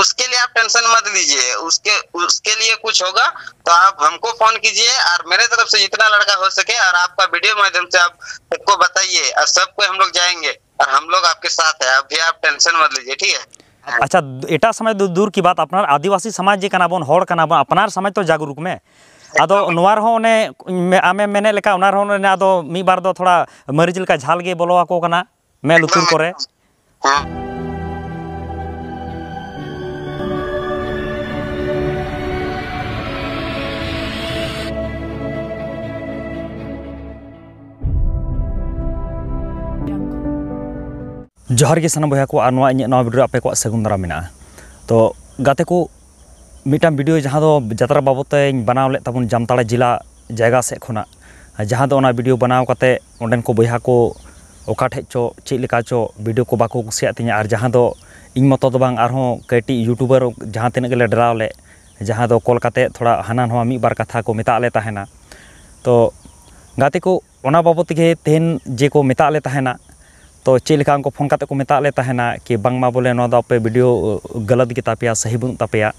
उसके लिए आप टेंशन मत लीजिए। उसके उसके लिए कुछ होगा तो आप हमको फ़ोन कीजिए और मेरे तरफ़ से जितना लड़का हो सके और आपका वीडियो माध्यम से आप सबको बताइए और सबको हम लोग जाएँगे और हम लोग आपके साथ है। अभी आप टेंशन मत लीजिए ठीक है? अच्छा एटा समय दू- दूर की बात। अपनार आदिवासी समाज जे कना बोन हड़ कना बोन अपनार समाज तो जागरूक में। आदो नोवार हो ओने मे- आमे मेने लेका ओनार हो ओने आदो मी बार दो थोड़ा मरीज़ लेका झाल गे बोलो आको कना मैं लुतुर करे जहर के सामान बया को भिडियो आपे को सगुन दाराम तो गाते को मिट्टन भिडियो जहाँ जतरा बाबदे बना लेन जामताड़ा जिला जैगा सब खुना जहाँ तो भिडियो बनाकर अंडन को बया को अकाठ चो चेका चो वीडियो को बाको कुसियाँ और जहाँ इन मत तो कटी यूट्यूबर जहाँ तक डराव ले जहाँ कल करते थोड़ा हाना ना मिड बार कथा को मताले तो गाते को बाबद तेहन जे को मताले तहना तो चेक लेका उनको फ़ोन को मेता ले कि बांगमा बोले दो वीडियो गलत गे सही बनु तापेया।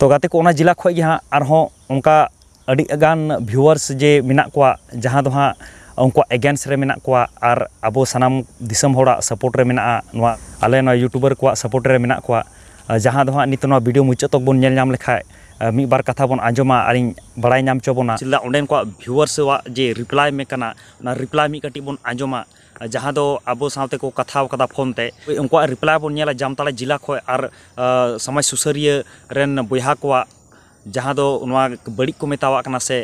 तो गाते को ओना जिला खoj गे हाँ आरहों उनका अड़ी गान व्यूअर्स जे मेना कोआ, जहाँ दो हाँ उनको एगेंस्ट रे अबो सनाम दिसम सपोर्ट रे मेना आले यूट्यूबर कोआ सपोर्ट रे मेना कोआ, जहाँ दो हाँ नित नवा वीडियो मी बार कथा बन आजमा आली बड़ा नाम चोबना चिल्ला ओंडेन को जे रिप्लाई में कना ना रिप्लाई मी कटी बन आजमा जहाँ दो अबो साते को कथा कथा फ़ोन ते उनको रिप्लाई बन नेला जामताला जिला खो आर समाज सुसरिय रेन बुहा को जहाँ दो उनवा बड़ी को मेतावा कना से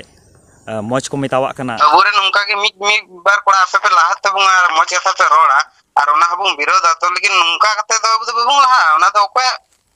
मौज को मेतावा कना ओरेन उनका के मी मी बार को आपे पे लाहत ते बुंगा मौज कथा ते रोड़ा आर ओना हबुं विरोध आतो लेकिन उनका कते दो बुंगा लाहा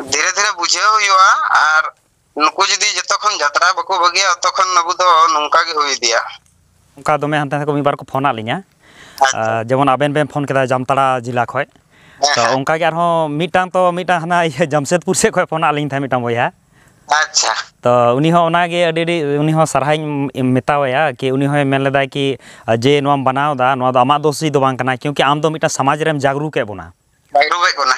धीरे धीरे बुझे जो और नुकु जदि जत दमे हाँ को को फ़ोन आली जेमन आबेन बेन फ़ोन केदा जामताड़ा जिला खय। तो उनका के तो हना जमशेदपुर से खय फ़ोन आली था बया अच्छा। तो उनी हो ओना कि उनी कि जे बनाव दोषी दो क्योंकि आम तो समाज रेम जागरूक बोना। जागरूक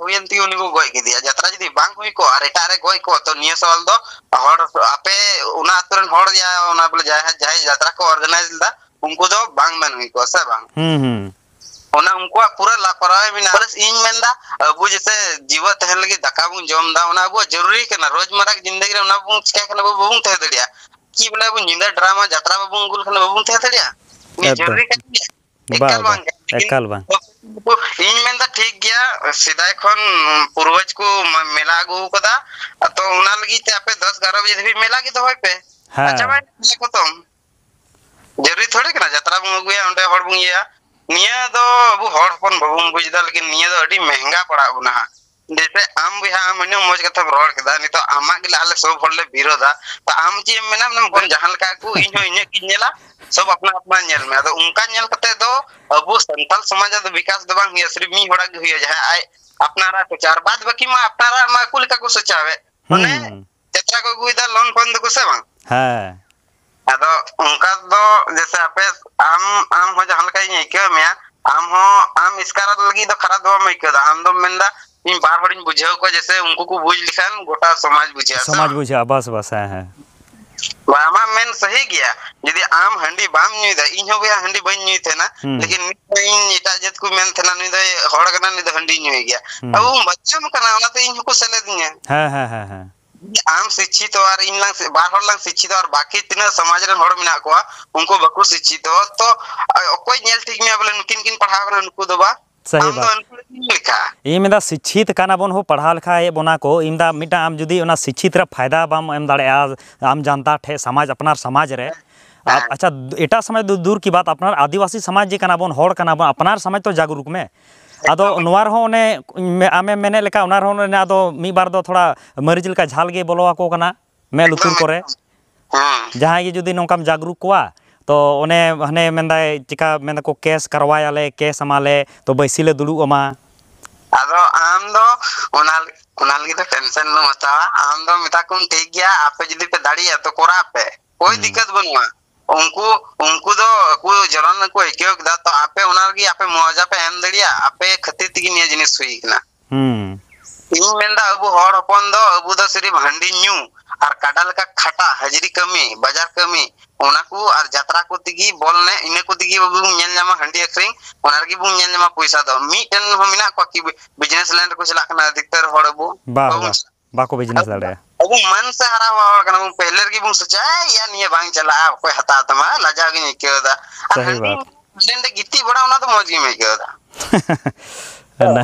ᱦᱩᱭᱮᱱ ᱛᱮᱜᱮ ᱩᱱᱤ ᱠᱚ ᱜᱚᱡ ᱠᱮᱫᱮᱭᱟ ᱡᱟᱛᱨᱟ ᱡᱩᱫᱤ ᱵᱟᱝ ᱦᱩᱭ ᱠᱚᱜ ᱟᱨ ᱮᱴᱟᱜ ᱨᱮ ᱜᱚᱡ ᱠᱚᱜ ᱛᱚ ᱱᱤᱭᱟᱹ ᱥᱟᱣᱟᱞ ᱫᱚ ᱦᱚᱲ ᱟᱯᱮ ᱚᱱᱟ ᱟᱛᱳ ᱨᱮᱱ ᱦᱚᱲ ᱭᱟ ᱚᱱᱟ ᱵᱚᱞᱮ ᱡᱟᱦᱟᱸᱭ ᱡᱟᱦᱟᱸᱭ ᱡᱟᱛᱨᱟ ᱠᱚ ᱚᱨᱜᱟᱱᱟᱭᱤᱡ ᱞᱮᱫᱟ ᱩᱱᱠᱩ ᱫᱚ ᱵᱟᱝ ᱢᱮᱱ ᱦᱩᱭ ᱠᱚᱜᱼᱟ ᱥᱮ ᱵᱟᱝ ᱦᱩᱸ ᱦᱩᱸ ᱚᱱᱟ ᱩᱱᱠᱩᱣᱟᱜ ᱯᱩᱨᱟᱹ ᱞᱟᱯᱟᱨᱟᱣᱟᱭ ᱢᱮᱱᱟᱜᱼᱟ ᱯᱞᱟᱥ ᱤᱧ ᱢᱮᱱᱫᱟ ᱟᱵᱚ ᱡᱮᱥᱮ ᱡᱤᱣᱟ ᱛᱟᱦᱮᱱ ᱞᱟᱹᱜᱤᱫ ᱫᱟᱠᱟ ᱵᱚᱱ ᱡᱚᱢ ᱫᱟ ᱚᱱᱟ ᱟᱵᱚᱣᱟᱜ ᱡᱚᱨᱩᱨᱤ ᱠᱟᱱᱟ ᱨᱳᱡᱢᱟᱨᱟ ᱡᱤᱱᱫᱮᱜᱤ ᱨᱮ ᱚᱱᱟ ᱵᱚᱱ ᱪᱤᱠᱟᱹ ᱠᱷᱟᱱ ᱟᱵᱚ ᱵᱟᱵᱚᱱ ᱛᱟᱦᱮᱸ ᱫᱟᱲᱮᱭᱟᱜᱼᱟ ᱠᱤ ᱵᱚᱞᱮ ᱟᱵᱚ ᱧᱤᱫᱟᱹ ᱰᱨᱟᱢᱟ ᱡᱟᱛᱨᱟ ᱵᱟᱵᱚᱱ ᱟᱹᱜᱩ ᱞᱮᱠᱷᱟᱱ ᱵᱟᱵᱚᱱ ᱛᱟᱦᱮᱸ ᱫᱟᱲᱮᱭᱟᱜᱼᱟ ᱱᱤᱭᱟᱹ ᱮᱠᱫᱚᱢ। ᱡᱚᱨᱩᱨᱤ ᱠᱟᱱ ᱜᱮᱭᱟ ᱵᱟ ᱮᱠᱟᱞ ᱵᱟ ᱵᱟᱝ ᱮᱠᱟᱞ ᱵᱟᱝ ᱤᱧ ᱢᱮᱱᱫᱟ ᱴᱷᱤᱠ ᱜᱮᱭᱟ ᱥᱮᱫᱟᱭ ᱠᱷᱚᱱ ᱯᱩᱨᱵᱚᱡ ᱠᱚ ᱢᱮᱞᱟ ᱟᱹᱜᱩ ᱠᱟᱫᱟ ᱛᱚ ᱚᱱᱟ ᱞᱟᱹᱜᱤᱫ ᱛᱮ ᱟᱯᱮ 10 11 ᱵᱟᱡᱮ ᱫᱷᱟᱹᱵᱤᱡ ᱢᱮᱞᱟ ᱜᱮ ᱫᱚᱦᱚᱭ ᱯᱮ ᱟᱪᱪᱷᱟ ᱵᱟᱭ ᱠᱚᱛᱚᱢ ᱡᱟᱹᱨᱩᱨᱤ ᱛᱷᱚᱲᱮ ᱠᱟᱱᱟ ᱡᱟᱛᱨᱟ ᱵᱚᱱ ᱟᱹᱜᱩᱭᱟ ᱚᱸᱰᱮ ᱦᱚᱲ ᱵᱚᱱ ᱤᱭᱟᱹᱭᱟ ᱱᱤᱭᱟᱹ ᱫᱚ ᱟᱵᱚ ᱦᱚᱲ ᱦᱚᱯᱚᱱ ᱵᱟᱵᱚᱱ ᱵᱩᱡᱽ ᱫᱟ ᱞᱮᱠᱤᱱ ᱱᱤᱭᱟᱹ ᱫᱚ ᱟᱹᱰᱤ ᱢᱮᱦᱝᱜᱟ ᱯᱟᱲᱟᱜ ᱵᱚᱱᱟ ᱦᱟᱸᱜ जैसे आम बया आम इन मौज कथा रड़ के नितो आमा गे आले सब हर ले विरोधा तो आम चे मेना बन जहां लका को इन हो इन की नेला सब अपना अपना नेल में अदो उनका नेल कते दो अबो संताल समाज दो विकास दो बांग हुआ सिर्फ मी होड़ा गे हुआ जहां आय अपनारा तो चार बाद बाकी मा अपनारा मा कुल का को सचावे माने हम्म। जत्रा को गुइदा लोन फोन दो को से बांग हाँ ᱟᱫᱚ ᱚᱱᱠᱟ ᱫᱚ ᱡᱮᱥᱮ ᱟᱯᱮ ᱟᱢ ᱟᱢ ᱦᱚᱸ ᱡᱟᱦᱟᱸ ᱞᱮᱠᱟᱧ ᱟᱹᱭᱠᱟᱹᱣ ᱢᱮᱭᱟ ᱟᱢ ᱦᱚᱸ ᱟᱢ ᱤᱥᱠᱟᱨ ᱞᱟᱹᱜᱤᱫ ᱫᱚ ᱠᱷᱟᱨᱟᱯ ᱫᱚ ᱵᱟᱢ ᱟᱹᱭᱠᱟᱹᱣᱫᱟ ᱟᱢ ᱫᱚᱢ ᱢᱮᱱᱫᱟ ᱤᱧ इन बार बार बुझे को जैसे उनको को बुझ लिखा गोटा समाज बुझे समाज बुझे बस बस है है। बामा मेन सही गया यदि आम हंडी बाम नहीं था इन हो हंडी बन नहीं थे ना हम्म। लेकिन इन तो इटा जत को मेन थे ना नुई दा होड़ कना नहीं तो था तो हंडी नहीं गया। हम्म। अब वो बच्चों का नाम ना तो इन को सले दिया हाँ। हाँ हाँ आम शिक्षित तो और इन लंग बार हो लंग शिक्षित और बाकी तीन समाज रे होड़ मिना को उनको बकु शिक्षित तो कोई नेल ठीक में बोले किन किन पढ़ा रहे उनको दबा। सही बात। इमेदा शिक्षित काना बन हो पढ़ा लिखा है बना को इमेदा मिटा आम जुदी ओना शिक्षित रे फ़ायदा बाम एम दाड़े आम जनता ठे समाज अपना समाज रे आप अच्छा एटा समय दूर दूर की बात अपना आदिवासी समाज जे काना बन होड़ काना बन अपना समाज तो जागरूक में आदो नवार हो ने आमे मेने लेका ओनार हो ने आदो मी बार दो थोड़ा मरीज़ लेका झाल गे बोलवा को कना मेल उतुर करे जहाँ ये जुदी नोकाम जागरूक हुआ तो उन्हें हने मेंदा चिका मेंदा को केस करवाया ले केस हमाले तो बैसीले ले अमा। अदो आम दो उनाल उनाल की तो टेंशन लो मचावा आम दो मिता कुन ठीक गया आपे जिदी पे दाढ़ी है तो कोरा पे कोई हम्म। दिक्कत बनुआ उनको उनको तो को जलन को एक एक दा तो आपे उनाल की आपे मुआवजा पे हम दड़िया आपे खतित की निया जिनी सुई ना। हम्म। इन मेंदा अब हॉर अपन दो अब ᱫᱚ सिर्फ़ हंडी न्यू और ᱠᱟᱰᱟ का खटा हजरी कमी बाज़ार कमी ᱚᱱᱟᱠᱚ ᱟᱨ ᱡᱟᱛᱨᱟ ᱠᱚ ᱛᱮᱜᱮ ᱵᱚᱞ ᱮᱱᱮᱡ ᱤᱱᱟᱹ ᱠᱚ ᱛᱮᱜᱮ ᱵᱚᱱ ᱧᱮᱞ ᱧᱟᱢᱟ ᱦᱟᱺᱰᱤ ᱟᱹᱠᱷᱨᱤᱧ ᱚᱱᱟ ᱨᱮᱜᱮ ᱵᱚᱱ ᱧᱮᱞ ᱧᱟᱢᱟ ᱯᱚᱭᱥᱟ ᱫᱚ ᱢᱤᱫᱴᱮᱱ ᱦᱚᱸ ᱢᱮᱱᱟᱜ ᱠᱚᱣᱟ ᱠᱤ ᱵᱤᱡᱽᱱᱮᱥ ᱞᱟᱭᱤᱱ ᱨᱮᱠᱚ ᱪᱟᱞᱟᱜ ᱠᱟᱱᱟ ᱟᱹᱫᱷᱤᱠᱛᱟᱨ ᱦᱚᱲ ᱟᱵᱚ ᱵᱟᱝ बाको बिज़नेस लड़े अब मन से हरा हुआ और कना पहले की बुंग सोचा या नहीं बांग चला कोई हता तमा लजा के नहीं क्यों दा सही बात लेंडे गिट्टी बड़ा होना तो मौज की में क्यों दा ना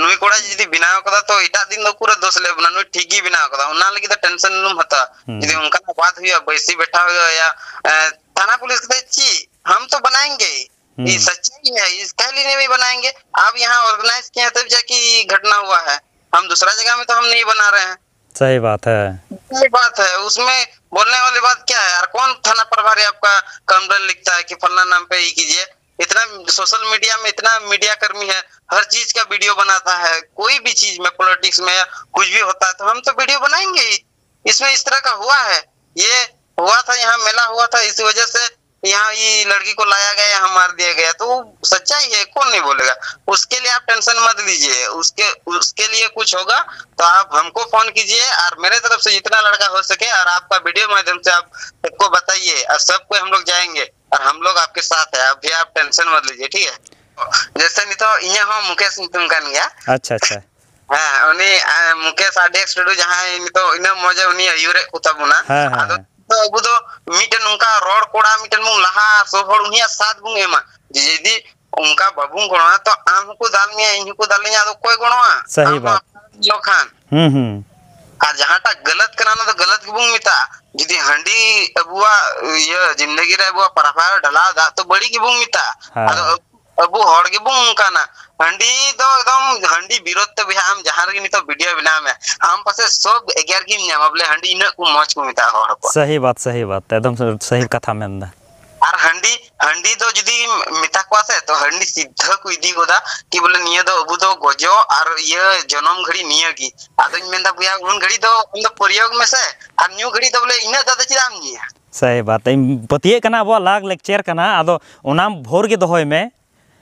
नुई ᱱᱩᱭ ᱠᱚᱲᱟ ᱡᱩᱫᱤ ᱵᱮᱱᱟᱣ ᱠᱟᱫᱟ ᱛᱚ ᱮᱴᱟᱜ ᱫᱤᱱ ᱫᱚ ᱯᱩᱨᱟᱹ ᱫᱚᱥ नुई ठीक ही बिना कदा ᱵᱮᱱᱟᱣ लगी तो टेंशन ᱴᱮᱱᱥᱚᱱ हता ᱦᱟᱛᱟ उनका ᱚᱱᱠᱟᱱᱟᱜ ᱵᱟᱫ ᱦᱩᱭᱩᱜᱼᱟ ᱵᱟᱹᱭᱥᱤ बैठा हो या थाना पुलिस कहते छी हम तो बनाएँगे ये सच्ची है इस इसका ने भी बनाएँगे आप यहाँ ऑर्गेनाइज किए तब जाके ये घटना हुआ है हम दूसरा जगह में तो हम नहीं बना रहे हैं सही बात है सही बात है उसमें बोलने वाली बात क्या है यार कौन थाना प्रभारी आपका कम्प्लेन लिखता है कि फलना नाम पे ही कीजिए इतना सोशल मीडिया में इतना मीडिया कर्मी है, हर चीज़ का वीडियो बनाता है, कोई भी चीज़ में, पॉलिटिक्स में कुछ भी होता है तो हम तो वीडियो बनाएँगे ही। इसमें इस तरह का हुआ है। ये हुआ था, यहाँ मेला हुआ था, इसी वजह से यहाँ ये लड़की को लाया गया यहाँ मार दिया गया। तो सच्चाई है कौन नहीं बोलेगा? उसके लिए आप टेंशन मत लीजिए। उसके उसके लिए कुछ होगा तो आप हमको फ़ोन कीजिए और मेरे तरफ़ से जितना लड़का हो सके और आपका वीडियो माध्यम से आप सबको बताइए और सबको हम लोग जाएँगे और हम लोग आपके साथ है। अभी आप टेंशन मत लीजिए ठीक है? जैसे नहीं तो यहाँ हम मुकेश तुमकान गया अच्छा अच्छा। हाँ उन्हें मुकेश आडे स्टूडियो जहाँ तो इन्हें मौजा उन्हीं यूरे उतबुना। हाँ, हाँ, हाँ. ᱟᱵᱚ ᱫᱚ ᱢᱤᱫᱴᱮᱱ ᱚᱱᱠᱟ ᱨᱚᱲ ᱠᱚᱲᱟ ᱢᱤᱫᱴᱮᱱ ᱵᱚᱱ ᱞᱟᱦᱟ ᱥᱚᱵ ᱦᱚᱲ ᱩᱱᱤᱭᱟᱜ ᱥᱟᱛ ᱵᱚᱱ ᱮᱢᱟ ᱡᱩᱫᱤ ᱚᱱᱠᱟ ᱵᱟᱵᱚᱱ ᱜᱚᱲᱚᱣᱟ ᱛᱚ ᱟᱢ ᱦᱚᱸᱠᱚ ᱫᱟᱞ ᱢᱮᱭᱟ ᱤᱧ ᱦᱚᱸᱠᱚ ᱫᱟᱞ ᱤᱧᱟ ᱟᱫᱚ ᱚᱠᱚᱭ ᱜᱚᱲᱚᱣᱟ ᱥᱟᱹᱦᱤ ᱵᱟᱛ ᱞᱚᱠᱷᱟᱱ ᱦᱩᱸ ᱦᱩᱸ ᱟᱨ ᱡᱟᱦᱟᱸᱴᱟᱜ ᱜᱟᱞᱟᱛ ᱠᱟᱱᱟ ᱚᱱᱟ ᱫᱚ ᱜᱟᱞᱟᱛ ᱜᱮᱵᱚᱱ ᱢᱮᱛᱟᱜᱼᱟ ᱡᱩᱫᱤ ᱦᱟᱺᱰᱤ ᱟᱵᱚᱣᱟᱜ ᱤᱭᱟᱹ ᱡᱤᱱᱫᱮᱜᱤ ᱨᱮ ᱟᱵᱚᱣᱟᱜ ᱯᱟᱨᱟᱯᱟᱭ ᱰᱷᱟᱞᱟᱣ ᱫᱟᱜ ᱛᱚ ᱵᱟᱹᱲᱤᱡ ᱜᱮᱵᱚᱱ ᱢᱮᱛᱟᱜᱼᱟ ᱟᱫᱚ अब हड़गे बना हंडी तो एकदम हंडी विरोध तो बिहार जहाँ रे नितो वीडियो बिना में हम पसे सब 11 की नाम अबले हंडी इन को मच को मिटा हो सही बात सही बात एकदम सही कथा में अंदर। आर हंडी हंडी तो जदी मिटा को आसे तो हंडी सिद्ध को इदी कि बोले निया तो अबु तो गजो आर ये जन्म घड़ी निया तो उन घड़ी तो, तो प्रयोग में से घड़ी तो बोले इन सही बात पतिये अब लाग लेक्चर करना अब भोर के दहय में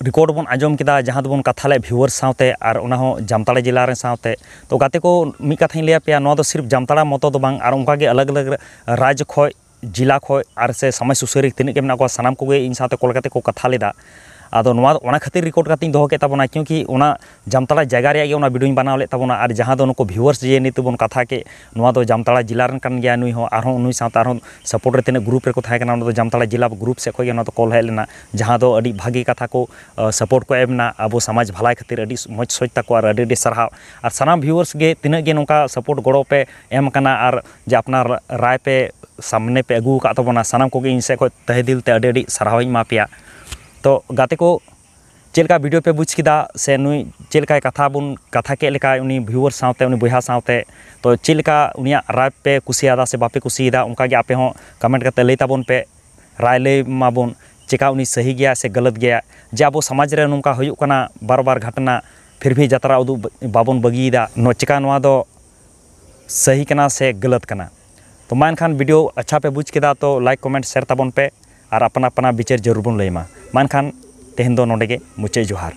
रिकॉर्ड बन आज़म किदा जहाँ दबन कथा ले भिवर जामताड़ा जिला साथे तो गाते को मी कथा लिया पे ना सिर्फ़ जामताड़ा मतो तो बांग उनका अलग अलग राज खो जिला खो और से समाज सुसारी तीन के सामान को इन साथे कॉल को कथा लेदा खातर रिकॉर्ड करते दोहे तबना क्योंकि जामताड़ा जैगारे भिडियो बनाव लेना और जहाँ दो भिवर्स जे नीत कथा के जामताड़ा जिला नुह और सपोर्ट में तेना ग्रुप जामताड़ा जिला ग्रुप से कल लेना जहाँ अभी भागे कथा को सपोर्ट को अब समाज भलाई खातर मज सको सारा और सामान भिवर्स तना सपोर्ट गड़ो पे एम और जे अपना राय पे सामने पे अगू का को इन सहे दिल्ली सारावे मापे तो गाते को चेलका वीडियो पे बुझ किदा, से नुई चेलका कथा बुन, कथा के लेका उनी व्यूअर सावते उनी बयहा सावते। तो चेलका उनिया राय पे कुसियादा से बापे कुसियदा उनका गे आपे हो कमेंट करते लई ताबन पे, राय लई माबन चिका उनी सही गया, से गलत गया। जे अब समाज रे नुका हुयुक कना बार बार घटना, फिर भी जतरा उदू बाबन बगीदा नो चिका नवा दो, सही कना से गलत कना। तो मा एनखान वीडियो अच्छा पे बुझ केदा तो लाइक, कमेंट, शेयर ताबन पे और अपना अपना विचार ज़रूर बन लैमा। मा ᱛᱮᱦᱮᱧ ᱫᱚ दो ᱢᱩᱪᱟᱹᱫ ᱡᱚᱦᱟᱨ मुचे जोहार